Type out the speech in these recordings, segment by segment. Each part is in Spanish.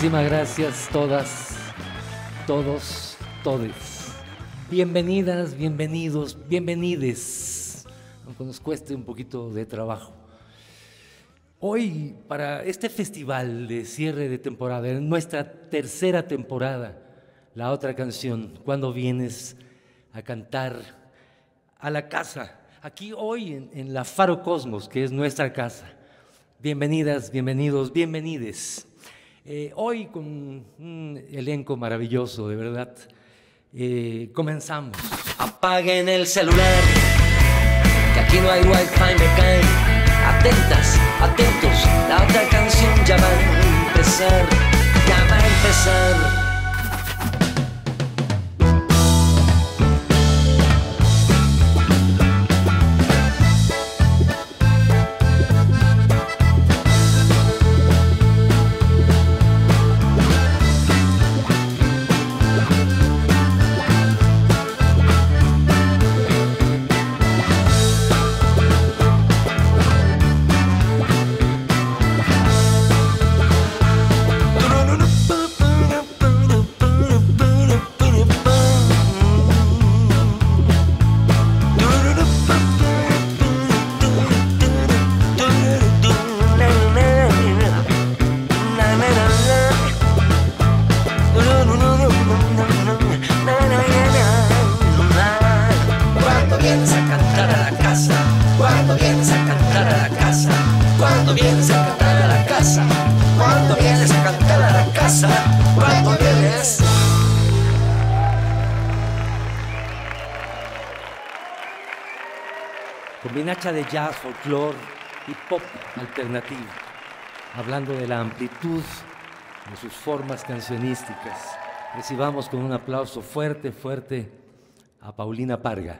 Muchísimas gracias todas, todos, todes. Bienvenidas, bienvenidos, bienvenides, aunque nos cueste un poquito de trabajo. Hoy, para este festival de cierre de temporada, en nuestra tercera temporada, la otra canción, cuando vienes a cantar a la casa, aquí hoy en, en la Faro Cosmos, que es nuestra casa. Bienvenidas, bienvenidos, bienvenides. Eh, hoy con un elenco maravilloso, de verdad. Eh, comenzamos. Apaguen el celular, que aquí no hay wifi, me caen. Atentas, atentos, la otra canción ya va a empezar, ya va a empezar. De jazz, folclore y pop alternativo, hablando de la amplitud de sus formas cancionísticas. Recibamos con un aplauso fuerte, fuerte a Paulina Parga.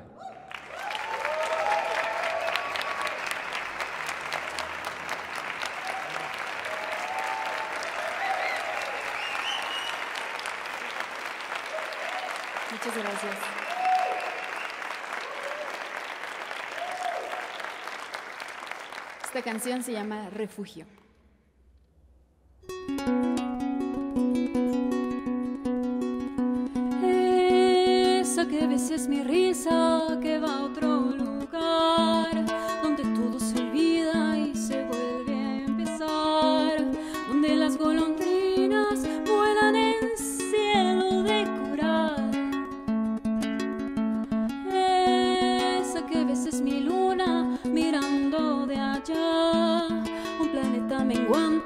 Muchas gracias. Esta canción se llama Refugio. Esa que ves es mi risa que va a otro lugar one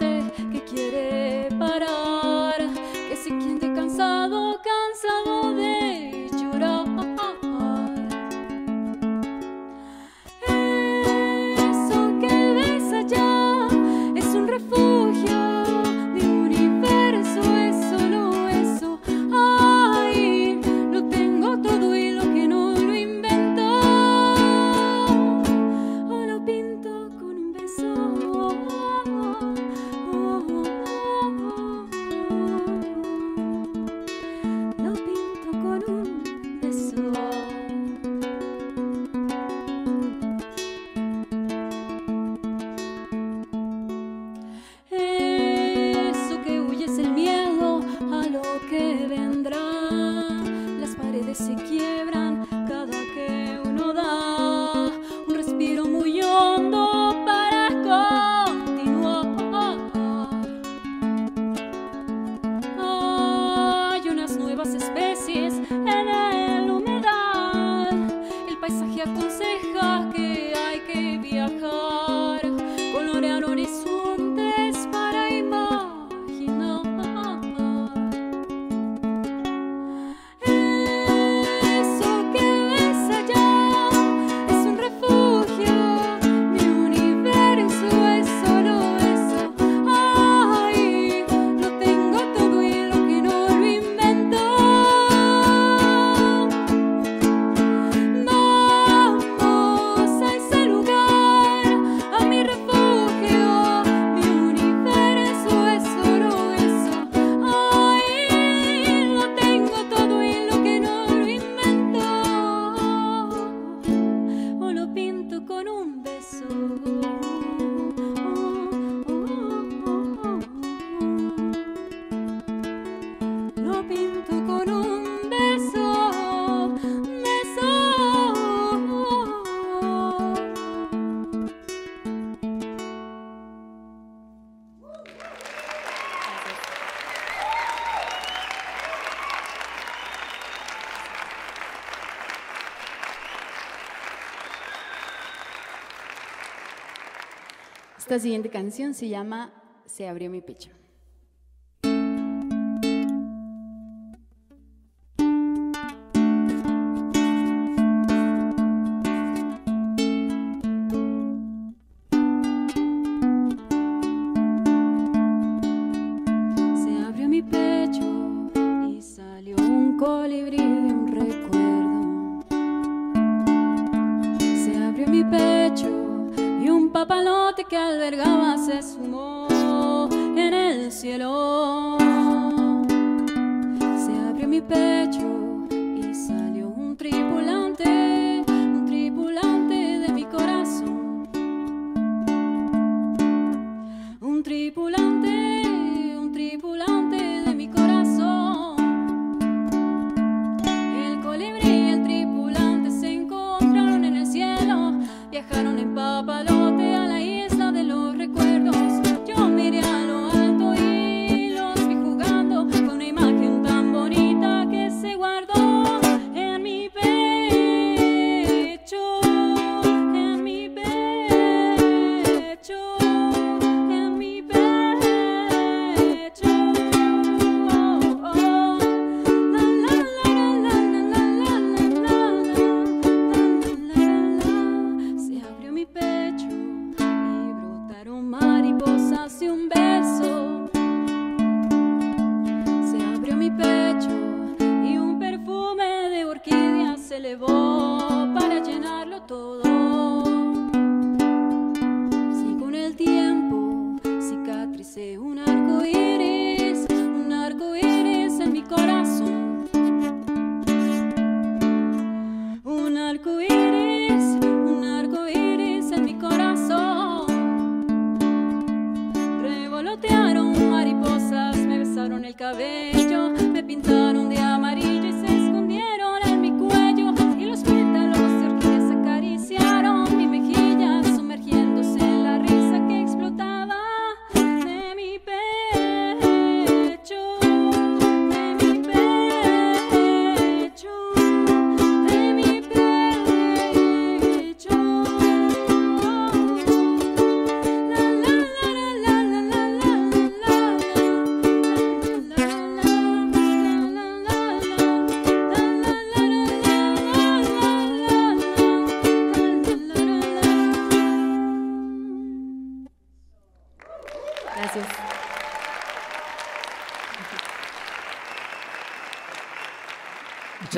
La siguiente canción se llama Se abrió mi pecho.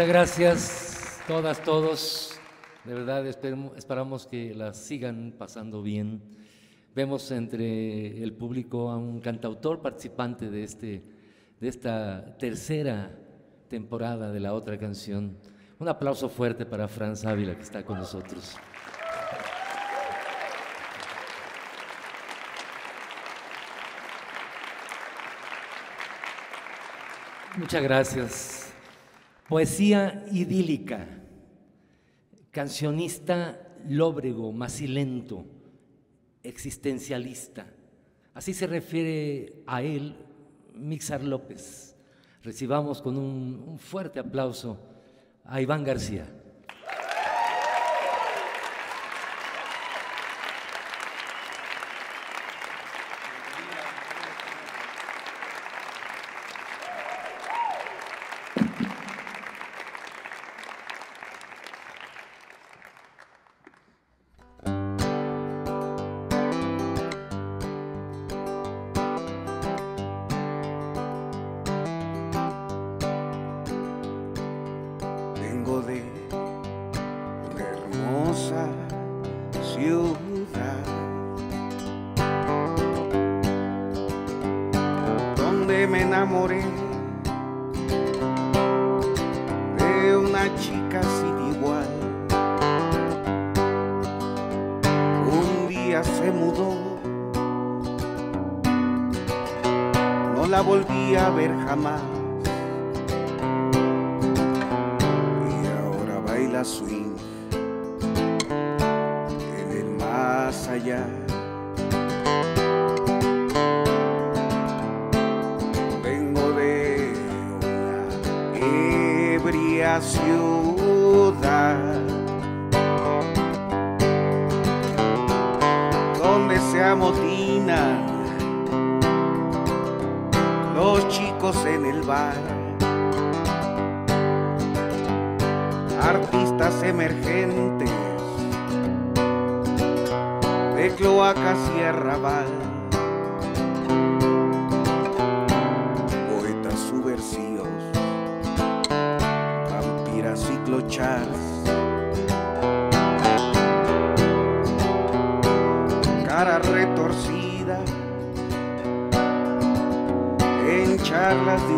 Muchas gracias, todas, todos. De verdad, esperamos que la sigan pasando bien. Vemos entre el público a un cantautor participante de, este, de esta tercera temporada de la otra canción. Un aplauso fuerte para Franz Ávila, que está con nosotros. Muchas gracias. Poesía idílica, cancionista lóbrego, macilento, existencialista. Así se refiere a él Mixar López. Recibamos con un, un fuerte aplauso a Iván García. ciudad. Donde se amotinan los chicos en el bar. Artistas emergentes de cloacas y arrabal. Cara retorcida en charlas de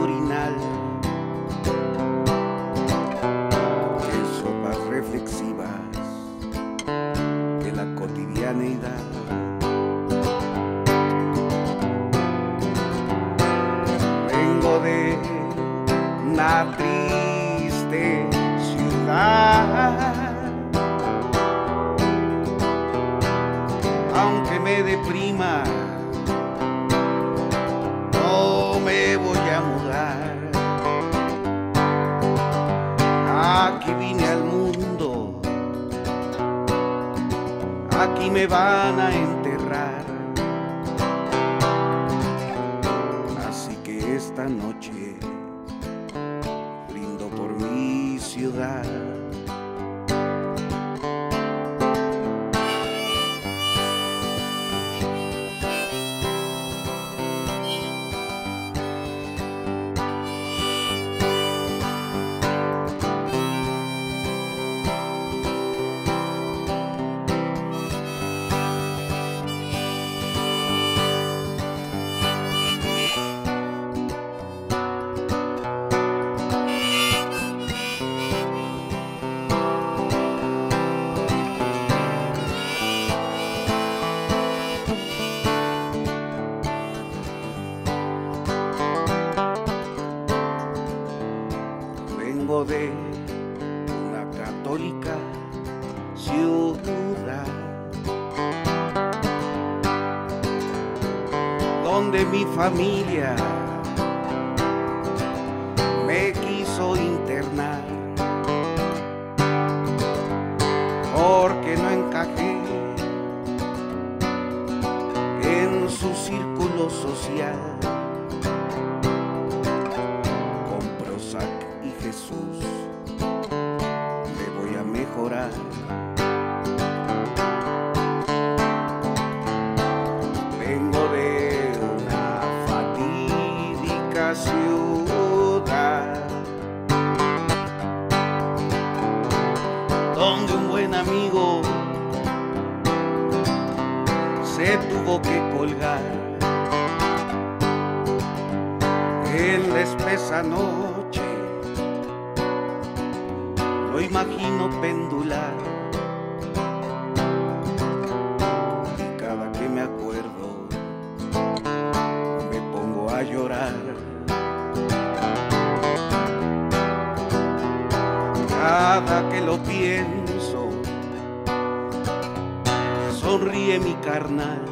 família. Cada que lo pienso, sonríe mi carnal.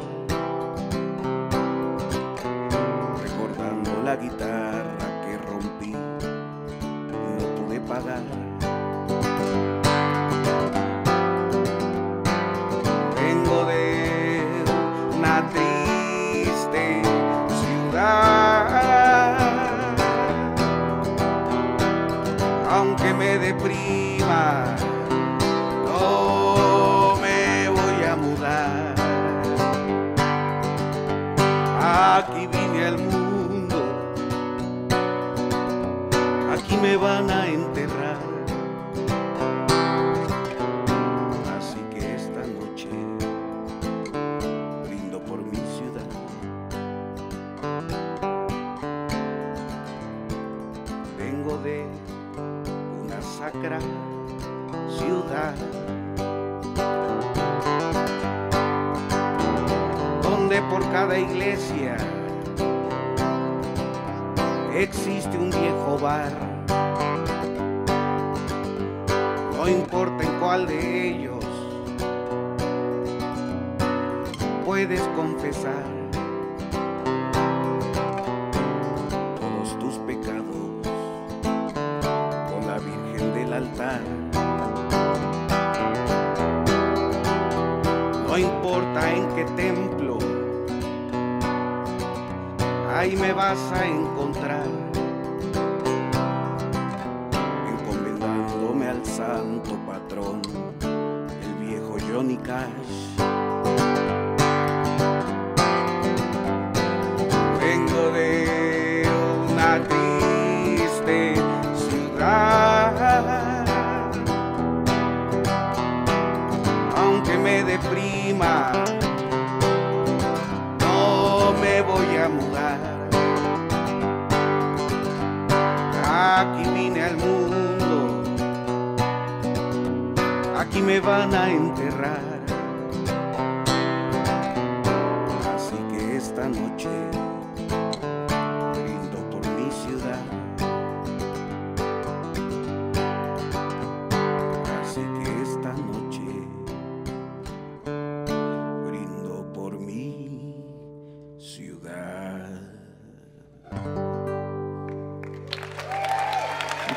encontrar, encomendándome al santo patrón, el viejo Johnny Cash. Vengo de una triste ciudad, aunque me deprima. Aquí vine al mundo, aquí me van a enterrar. Así que esta noche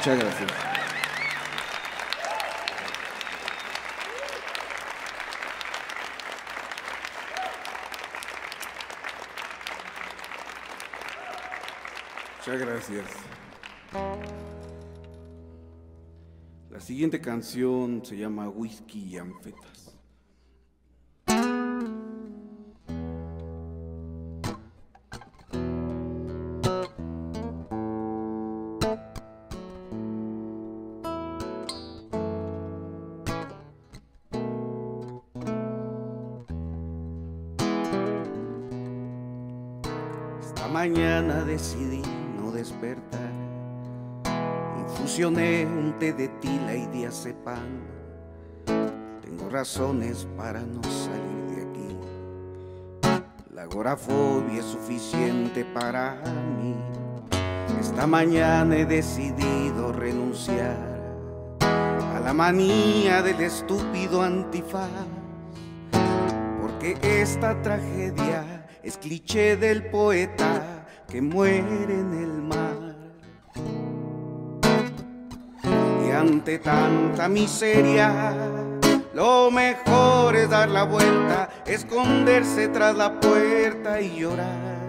Muchas gracias. Muchas gracias. La siguiente canción se llama Whisky y Anfetas. Mañana decidí no despertar. Infusioné un té de tila y diazepam. Tengo razones para no salir de aquí. La agorafobia es suficiente para mí. Esta mañana he decidido renunciar a la manía del estúpido antifaz. Porque esta tragedia es cliché del poeta que muere en el mar. Y ante tanta miseria, lo mejor es dar la vuelta, esconderse tras la puerta y llorar.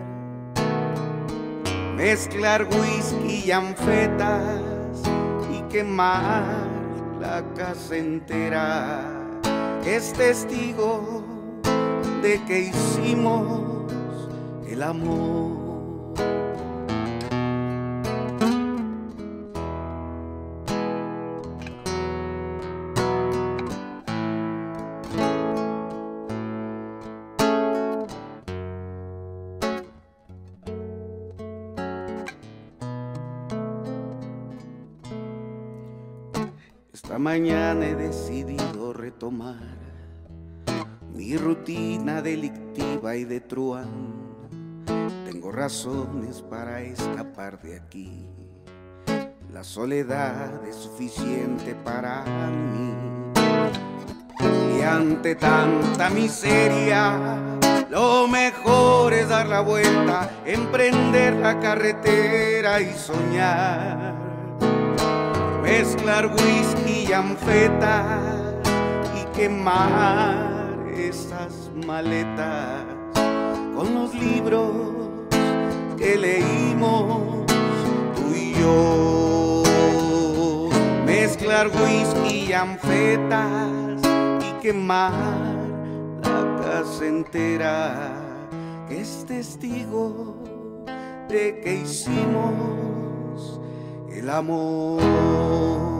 Mezclar whisky y anfetas y quemar la casa entera. Es testigo de que hicimos Esta mañana he decidido retomar mi rutina delictiva y de truán. Tengo razones para escapar de aquí. La soledad es suficiente para mí. Y ante tanta miseria, lo mejor es dar la vuelta, emprender la carretera y soñar. Mezclar whisky y anfetas y quemar esas maletas con los libros que leímos tú y yo. Mezclar whisky y anfetas y quemar la casa entera que es testigo de que hicimos el amor.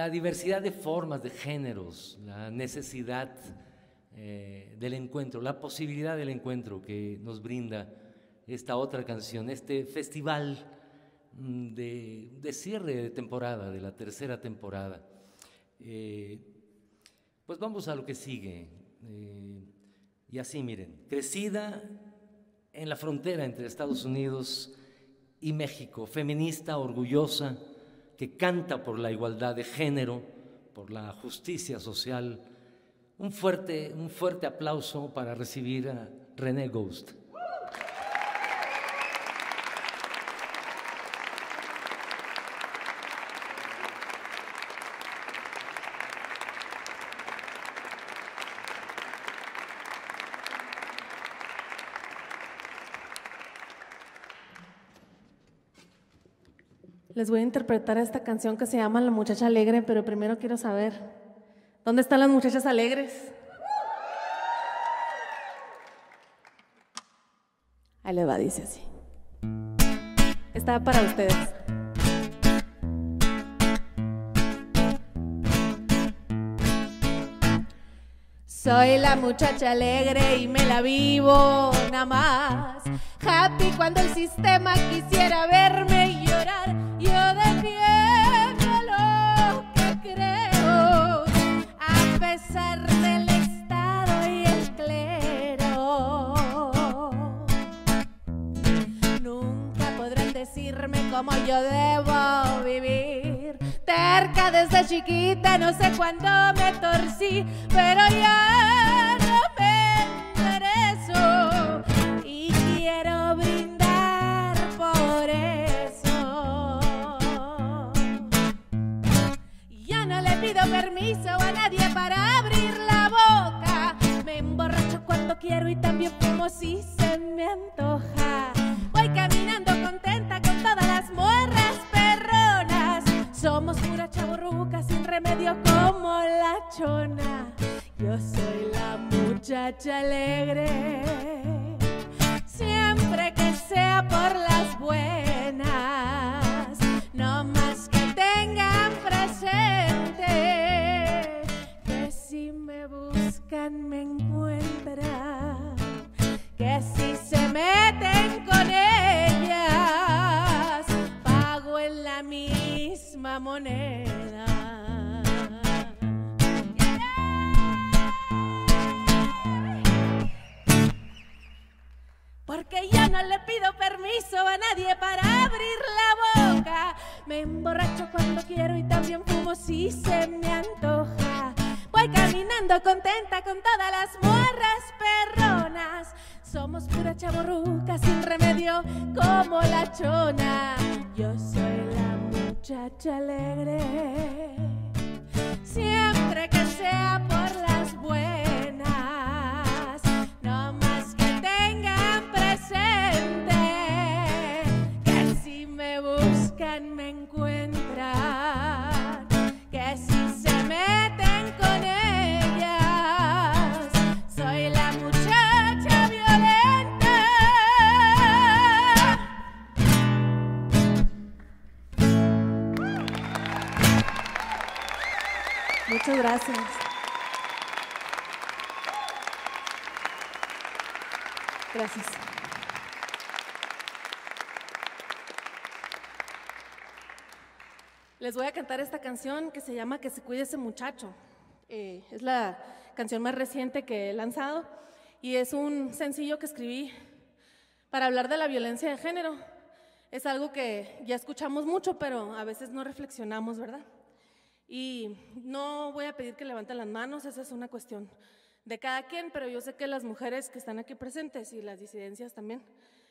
La diversidad de formas, de géneros, la necesidad eh, del encuentro, la posibilidad del encuentro que nos brinda esta otra canción, este festival mm, de, cierre de temporada, de la tercera temporada. Eh, pues vamos a lo que sigue. Eh, y así, miren, crecida en la frontera entre Estados Unidos y México, feminista, orgullosa, que canta por la igualdad de género, por la justicia social. Un fuerte, un fuerte aplauso para recibir a René Ghost. Les voy a interpretar esta canción que se llama La muchacha alegre, pero primero quiero saber, ¿dónde están las muchachas alegres? Ahí le va, dice así. Está para ustedes. Soy la muchacha alegre y me la vivo nada más. Happy cuando el sistema quisiera verme llorar yo debo vivir. Terca desde chiquita, no sé cuándo me torcí, pero ya no me enderezo y quiero brindar por eso. Ya no le pido permiso a nadie para abrir la boca. Me emborracho cuando quiero y también fumo si se me antoja. Remedio como la chona. Yo soy la muchacha alegre. Siempre que sea por las buenas, no más que tengan presente que si me buscan me encuentran, que si se meten con ellas, pago en la misma moneda. Porque ya no le pido permiso a nadie para abrir la boca. Me emborracho cuando quiero y también fumo si se me antoja. Voy caminando contenta con todas las morras perronas. Somos pura chaborruca sin remedio como la chona. Yo soy la muchacha alegre. Siempre que sea por las buenas, buscan me encuentran, que si se meten con ellas, soy la muchacha violenta. Muchas gracias. Gracias. Les voy a cantar esta canción que se llama Que se cuide ese muchacho. Eh, es la canción más reciente que he lanzado y es un sencillo que escribí para hablar de la violencia de género. Es algo que ya escuchamos mucho, pero a veces no reflexionamos, ¿verdad? Y no voy a pedir que levanten las manos, esa es una cuestión de cada quien, pero yo sé que las mujeres que están aquí presentes y las disidencias también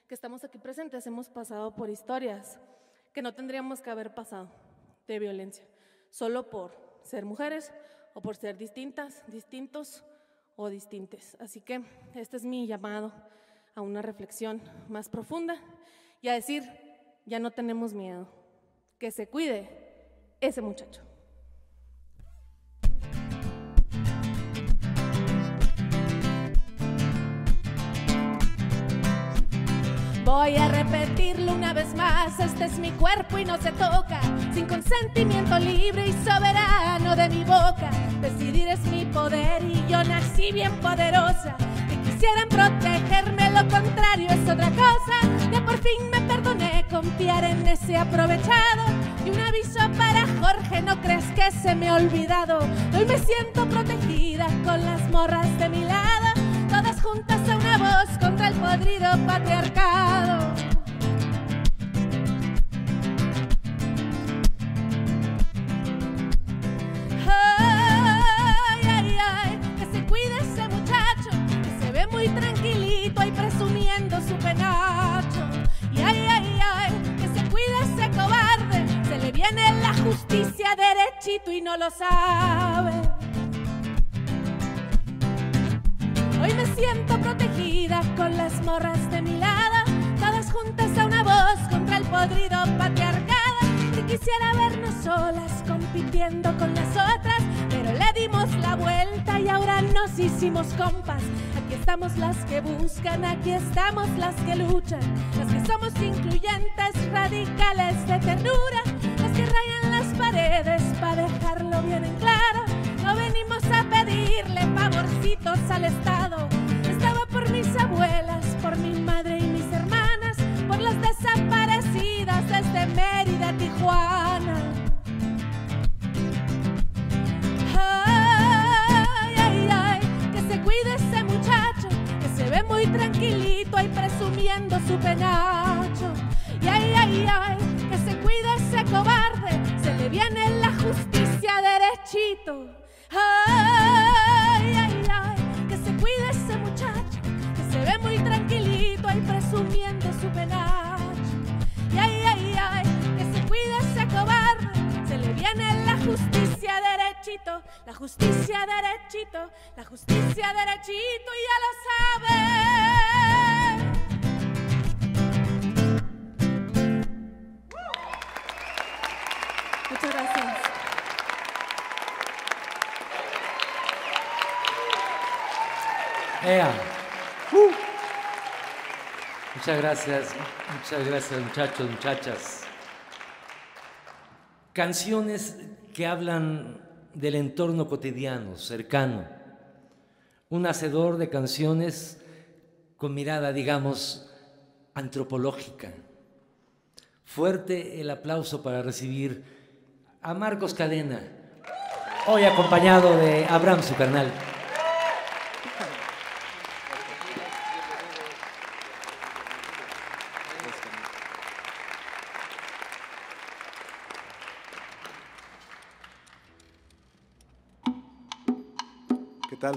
que estamos aquí presentes hemos pasado por historias que no tendríamos que haber pasado de violencia, solo por ser mujeres o por ser distintas, distintos o distintes. Así que este es mi llamado a una reflexión más profunda y a decir, ya no tenemos miedo, que se cuide ese muchacho. Voy a repetirlo una vez más, este es mi cuerpo y no se toca, sin consentimiento libre y soberano de mi boca. Decidir es mi poder y yo nací bien poderosa. Y quisieran protegerme, lo contrario es otra cosa. Ya por fin me perdoné confiar en ese aprovechado. Y un aviso para Jorge, no crees que se me ha olvidado. Hoy me siento protegida con las morras de mi lado juntas a una voz contra el podrido patriarcado. Ay, ay, ay, que se cuide ese muchacho, que se ve muy tranquilito ahí presumiendo su penacho. Y ay, ay, ay, que se cuide ese cobarde, se le viene la justicia derechito y no lo sabe. Hoy me siento protegida con las morras de mi lado, todas juntas a una voz contra el podrido patriarcado. Y quisiera vernos solas compitiendo con las otras, pero le dimos la vuelta y ahora nos hicimos compas. Aquí estamos las que buscan, aquí estamos las que luchan, las que somos incluyentes, radicales de ternura, las que rayan las paredes para dejarlo bien en claro. No venimos a pedirle favorcitos al Estado. Estaba por mis abuelas, por mi madre y mis hermanas, por las desaparecidas desde Mérida, Tijuana. Ay, ay, ay, que se cuide ese muchacho, que se ve muy tranquilito ahí presumiendo su penacho. Y ay, ay, ay, que se cuide ese cobarde, se le viene la justicia derechito. Viene la justicia derechito, la justicia derechito, la justicia derechito, y ya lo sabe. Muchas gracias. Ea. Muchas gracias, muchas gracias muchachos, muchachas. Canciones que hablan del entorno cotidiano, cercano. Un hacedor de canciones con mirada, digamos, antropológica. Fuerte el aplauso para recibir a Marcos Cadena, hoy acompañado de Abraham, su.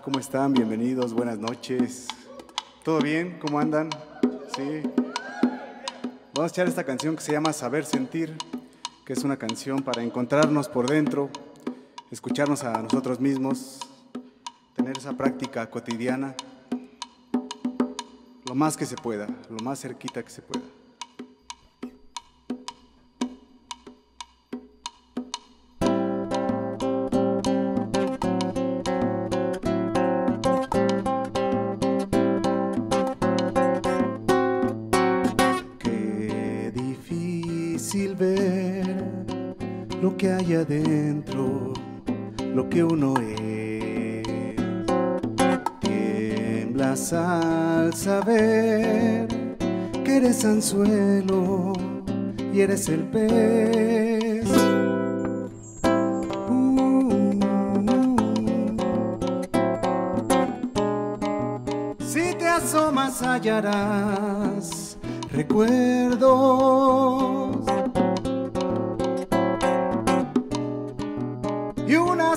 ¿Cómo están? Bienvenidos, buenas noches. ¿Todo bien? ¿Cómo andan? Sí. Vamos a echar esta canción que se llama Saber Sentir, que es una canción para encontrarnos por dentro, escucharnos a nosotros mismos, tener esa práctica cotidiana, lo más que se pueda, lo más cerquita que se pueda. Adentro, lo que uno es. Tiemblas al saber que eres anzuelo y eres el pez. Uh. Si te asomas hallarás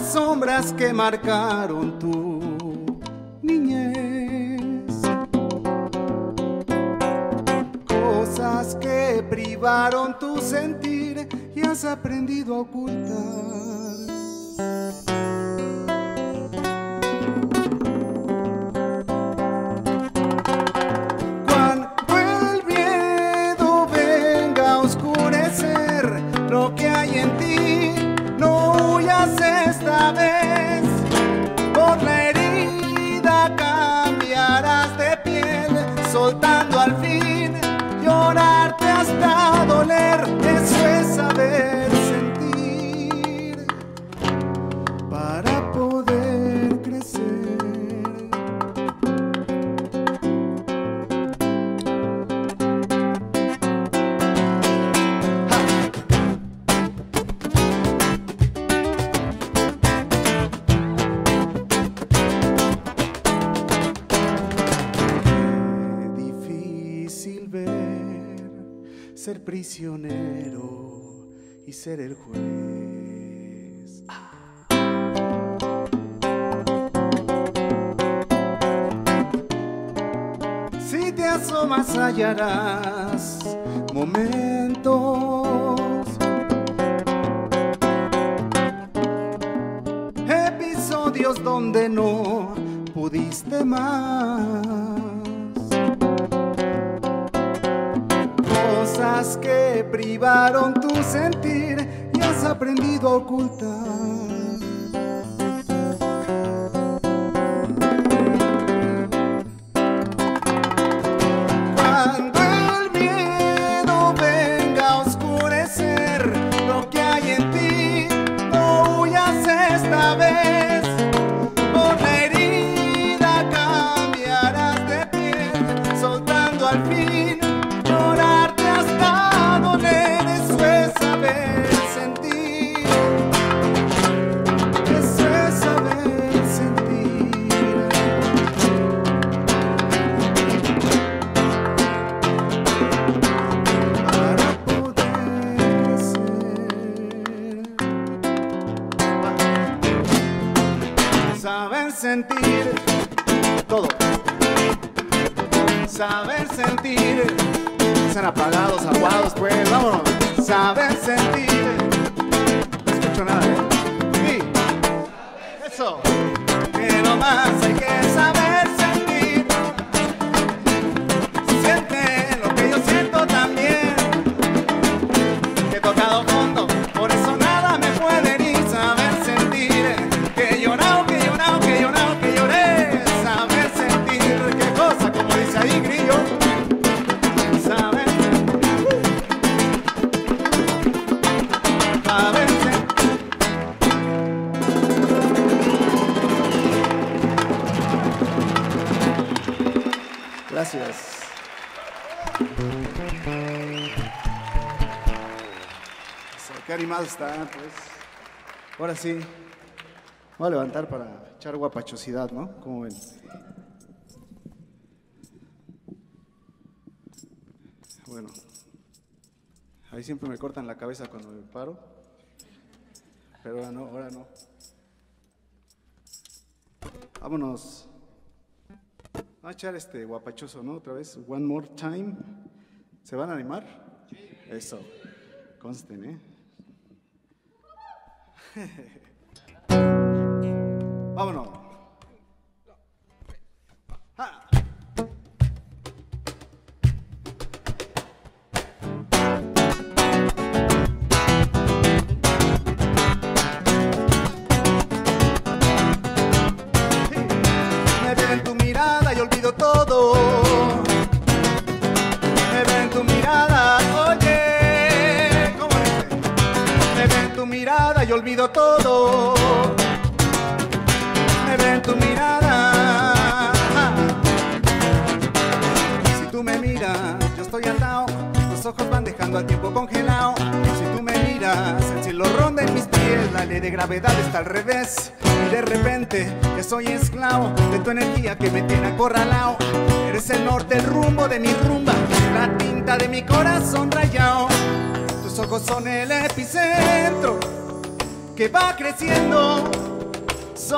sombras que marcaron tu niñez. Cosas que privaron tu sentir y has aprendido a ocultar. hasta doler, eso es. prisionero y ser el juez. Ah. Si te asomas hallarás momentos, episodios donde no pudiste más. turbaron tu sentir y has aprendido a ocultar. está, pues. Ahora sí. Voy a levantar para echar guapachosidad, ¿no? Como ven. Bueno. Ahí siempre me cortan la cabeza cuando me paro. Pero ahora no, ahora no. Vámonos. Vamos a echar este guapachoso, ¿no? Otra vez. One more time. ¿Se van a animar? Eso. Consten, ¿eh? Vámonos.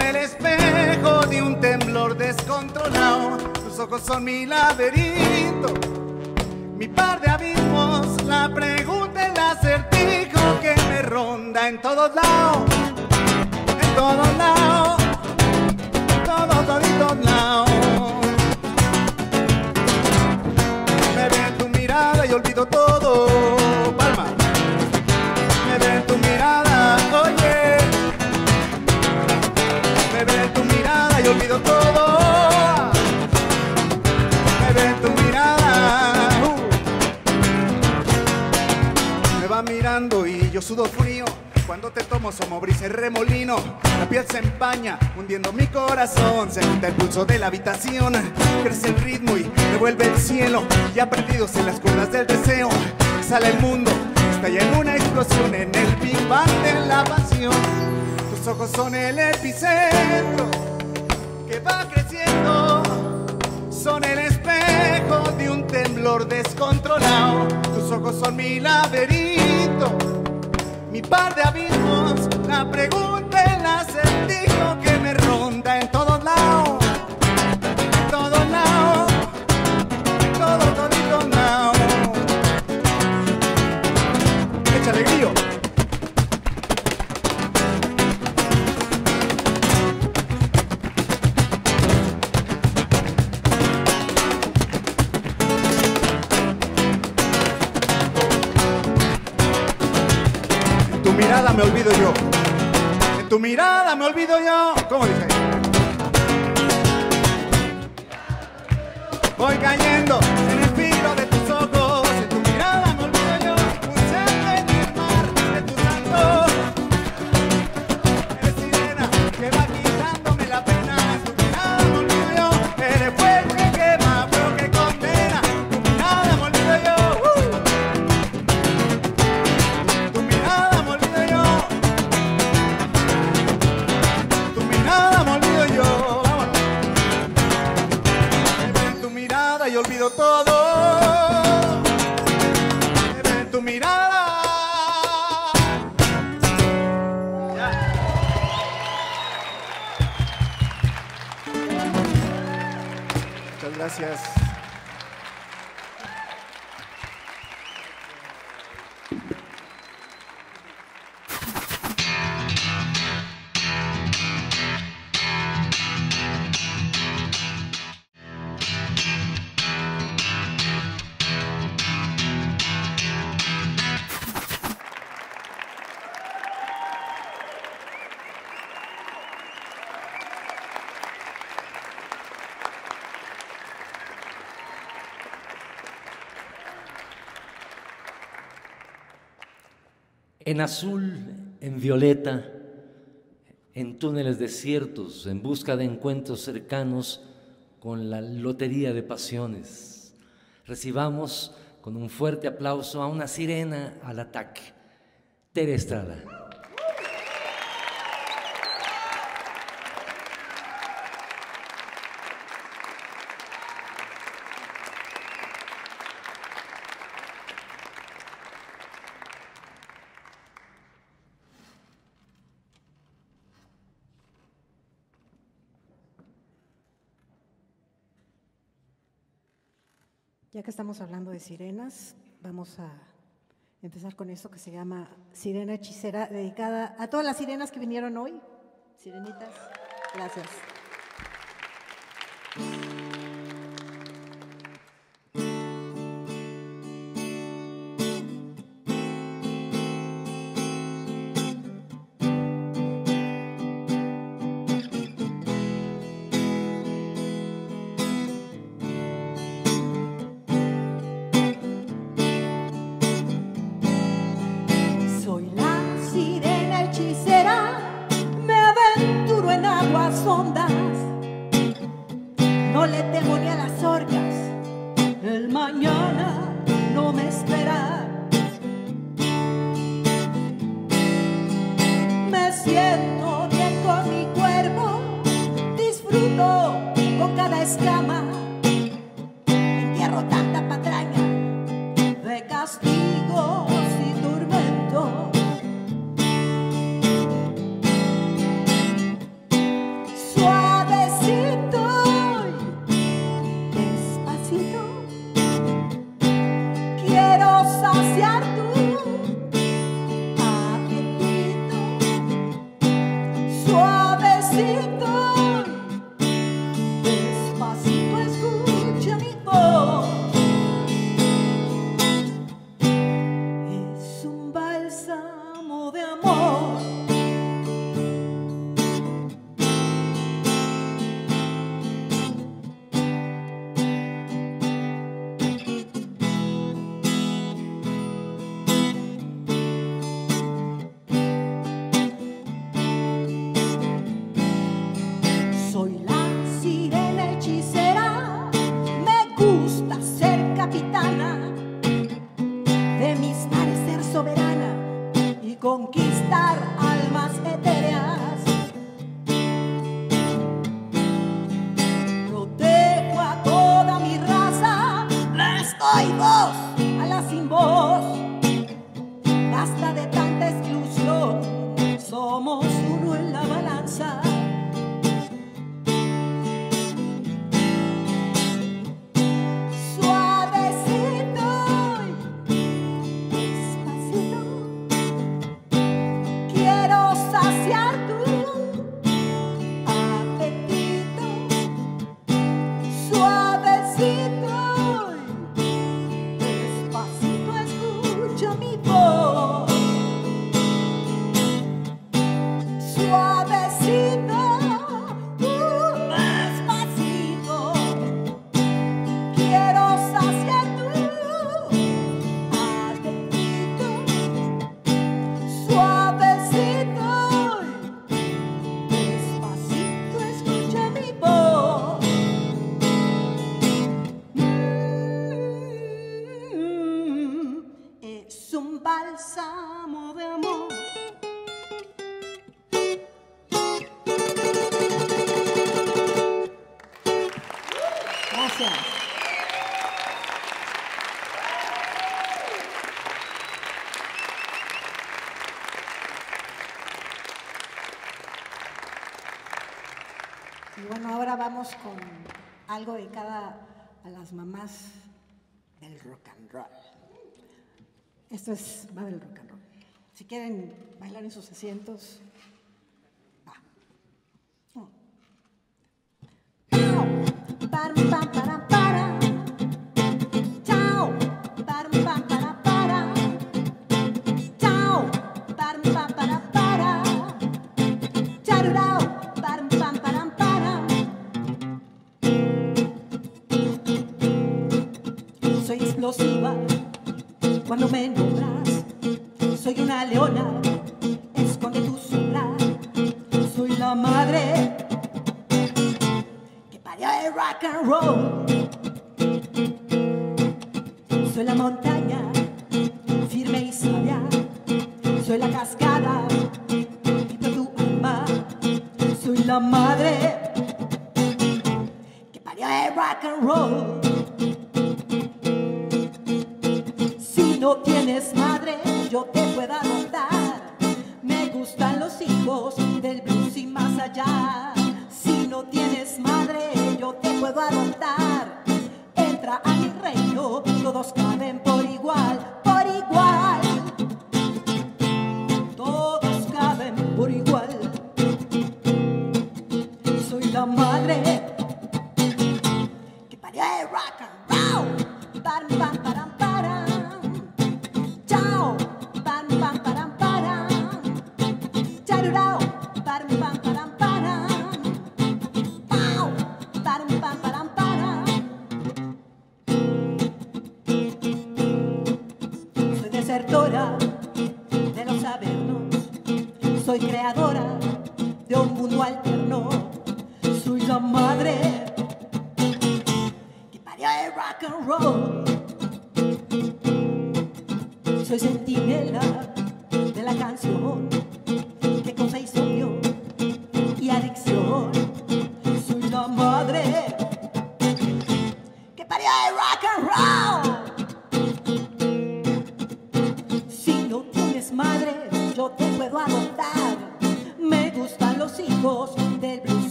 el espejo de un temblor descontrolado. Tus ojos son mi laberinto, mi par de abismos, la pregunta, el acertijo que me ronda en todos lados. La piel se empaña, hundiendo mi corazón. Se quita el pulso de la habitación. Crece el ritmo y devuelve el cielo. Ya perdidos en las cuerdas del deseo. Sale el mundo, estalla en una explosión. En el Big de la pasión. Tus ojos son el epicentro que va creciendo. Son el espejo de un temblor descontrolado. Tus ojos son mi laberinto, mi par de abismos. La pregunta, me olvido yo. En tu mirada me olvido yo. ¿Cómo dice? Voy cayendo en En azul, en violeta, en túneles desiertos, en busca de encuentros cercanos con la lotería de pasiones. Recibamos con un fuerte aplauso a una sirena al ataque. Tere Estrada. Ya que estamos hablando de sirenas, vamos a empezar con esto que se llama Sirena Hechicera, dedicada a todas las sirenas que vinieron hoy. Sirenitas, gracias. con algo dedicado a las mamás del rock and roll. Esto es, va del rock and roll. Si quieren bailar en sus asientos.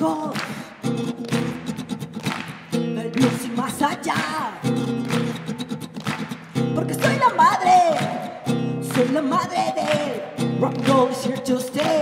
lejos, del bien sin más allá. Porque soy la madre, soy la madre de rock and roll is here to stay.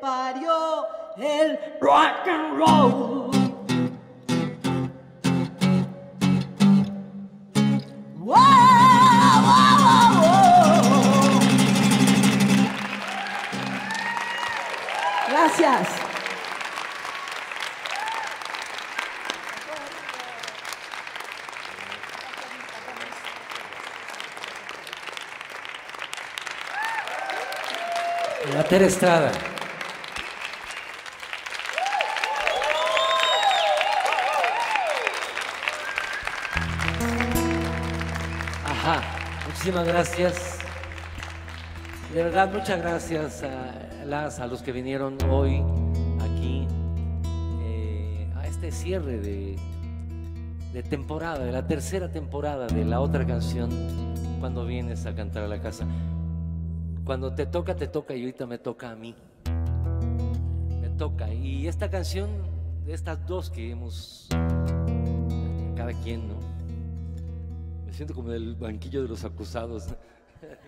Parió el rock and roll. Gracias. La Estrada. Muchísimas gracias. De verdad, muchas gracias a las, a los que vinieron hoy aquí eh, a este cierre de, de temporada, de la tercera temporada de la otra canción, cuando vienes a cantar a la casa. Cuando te toca, te toca y ahorita me toca a mí. Me toca. Y esta canción, de estas dos que hemos, cada quien, ¿no? Siento como del banquillo de los acusados. Eh,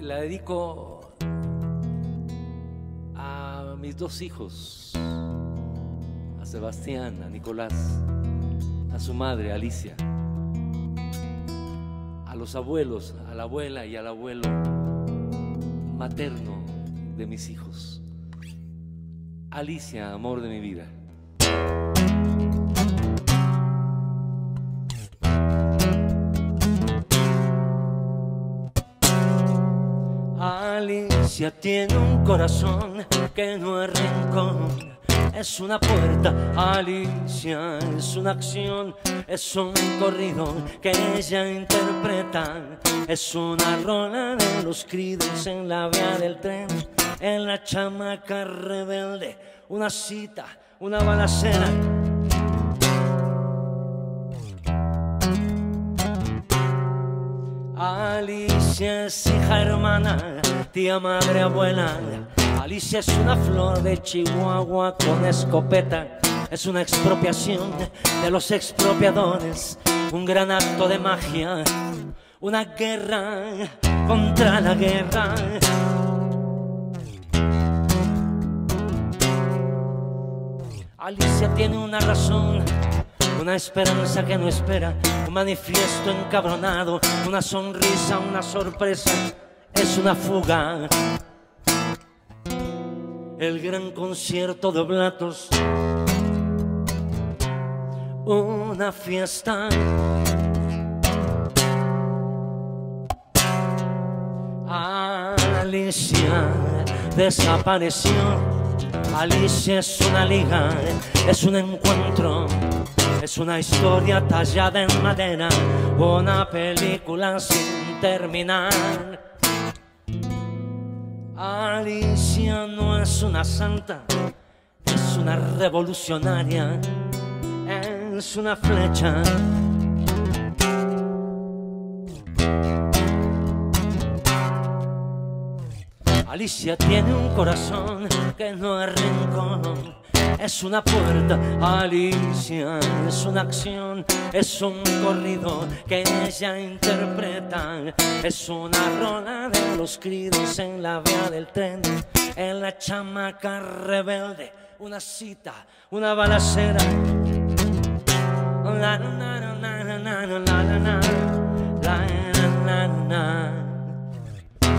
la dedico a mis dos hijos, a Sebastián, a Nicolás, a su madre, Alicia a los abuelos, a la abuela y al abuelo materno de mis hijos. Alicia, amor de mi vida. Alicia tiene un corazón que no es rencor. Es una puerta, Alicia, es una acción, es un corrido que ella interpreta. Es una rola de los cridos en la vía del tren, en la chamaca rebelde, una cita, una balacera. Alicia es hija hermana, tía madre abuela. Alicia es una flor de Chihuahua con escopeta. Es una expropiación de los expropiadores, un gran acto de magia, una guerra contra la guerra. Alicia tiene una razón, una esperanza que no espera, un manifiesto encabronado, una sonrisa, una sorpresa, es una fuga. El gran concierto de oblatos, una fiesta. Alicia desapareció. Alicia es una liga, es un encuentro, es una historia tallada en madera, una película sin terminar. Alicia no es una santa, es una revolucionaria, es una flecha. Alicia tiene un corazón que no es rencor, es una puerta, Alicia, es una acción, es un corrido que ella interpreta. Es una rola de los críos en la vía del tren, en la chamaca rebelde. Una cita, una balacera. La,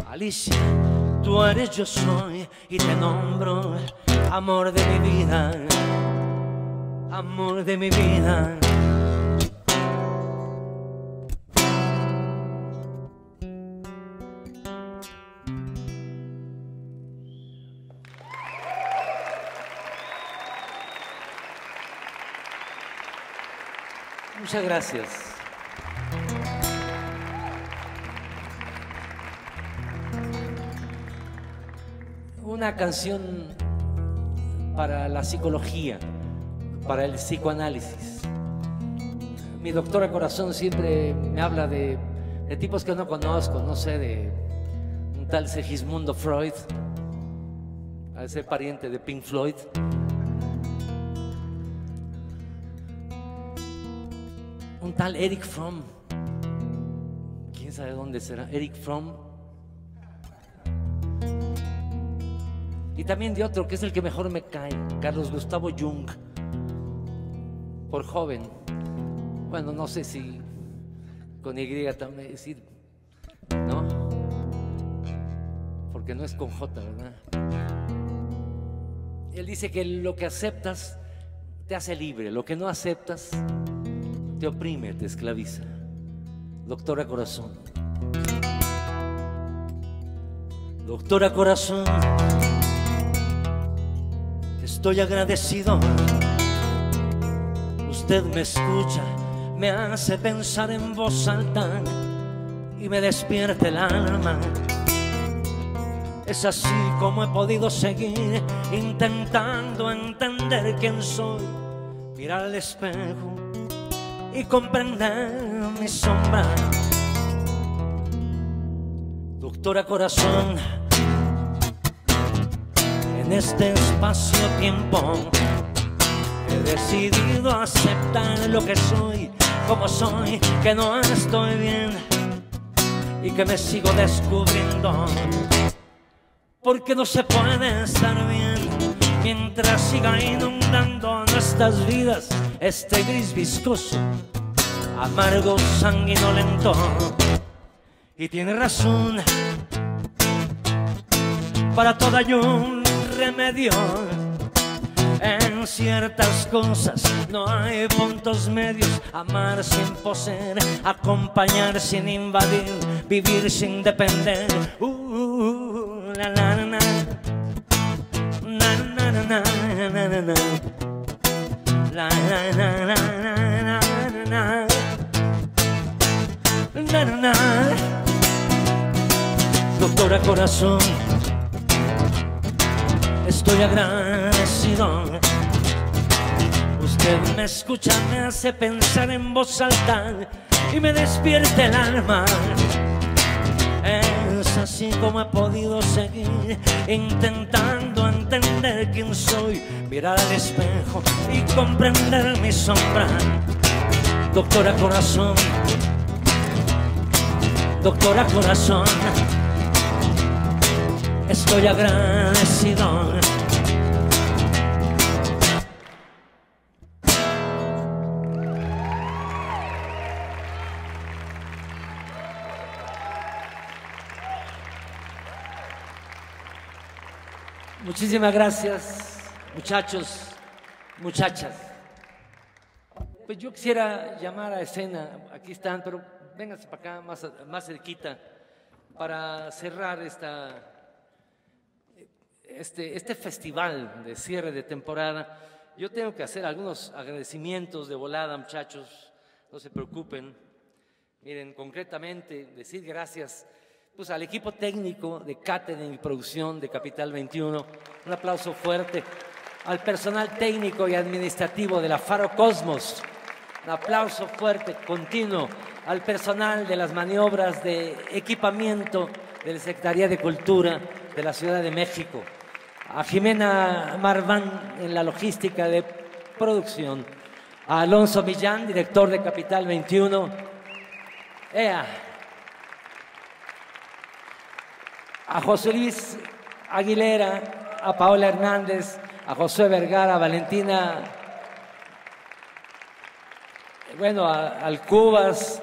Alicia tú eres yo soy y te nombro amor de mi vida, amor de mi vida. Muchas gracias. Una canción para la psicología, para el psicoanálisis. Mi doctora Corazón siempre me habla de, tipos que no conozco, no sé, de un tal Segismundo Freud, a ser pariente de Pink Floyd. Un tal Eric Fromm. ¿Quién sabe dónde será? Eric Fromm. Y también de otro, que es el que mejor me cae, Carlos Gustavo Jung. Por joven. Bueno, no sé si con Y también decir, ¿no? Porque no es con J, ¿verdad? Él dice que lo que aceptas te hace libre, lo que no aceptas te oprime, te esclaviza. Doctora Corazón. Doctora Corazón, estoy agradecido. Usted me escucha, me hace pensar en voz alta y me despierta el alma. Es así como he podido seguir intentando entender quién soy, mirar al espejo y comprender mi sombra. Doctora Corazón, en este espacio-tiempo he decidido aceptar lo que soy, como soy, que no estoy bien y que me sigo descubriendo. Porque no se puede estar bien mientras siga inundando nuestras vidas este gris viscoso, amargo, sanguinolento. Y tiene razón, para todo hay un remedio. En ciertas cosas no hay puntos medios. Amar sin poseer, acompañar sin invadir, vivir sin depender. Uh, la, la, la, la. Na, na, na, na. La, la, la, la, la. Doctora Corazón, estoy agradecido. Usted me escucha, me hace pensar en voz alta y me despierta el alma. Es así como he podido seguir intentando entender quién soy, mirar al espejo y comprender mi sombra. Doctora Corazón, doctora Corazón, estoy agradecido. Muchísimas gracias, muchachos, muchachas. Pues yo quisiera llamar a escena, aquí están, pero vénganse para acá, más, más cerquita, para cerrar esta, este, este festival de cierre de temporada. Yo tengo que hacer algunos agradecimientos de volada, muchachos, no se preocupen. Miren, concretamente, decir gracias pues, al equipo técnico de catering y producción de Capital 21. Un aplauso fuerte al personal técnico y administrativo de la Faro Cosmos. Un aplauso fuerte, continuo, al personal de las maniobras de equipamiento de la Secretaría de Cultura de la Ciudad de México. A Jimena Marván en la logística de producción. A Alonso Millán, director de Capital 21. Ea, a José Luis Aguilera, a Paola Hernández, a José Vergara, a Valentina, bueno, a- al Cubas,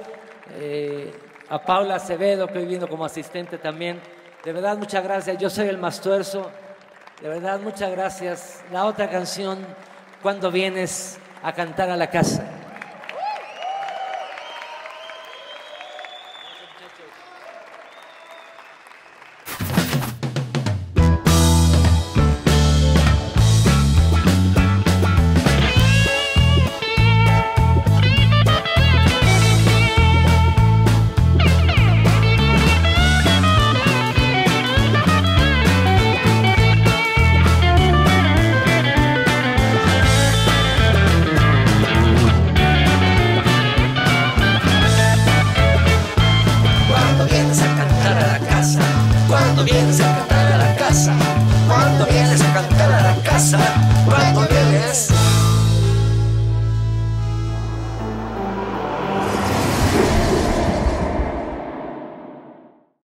eh, a Paula Acevedo, que hoy vino como asistente también. De verdad, muchas gracias. Yo soy el Mastuerzo. De verdad, muchas gracias. La otra canción, cuando vienes a cantar a la casa.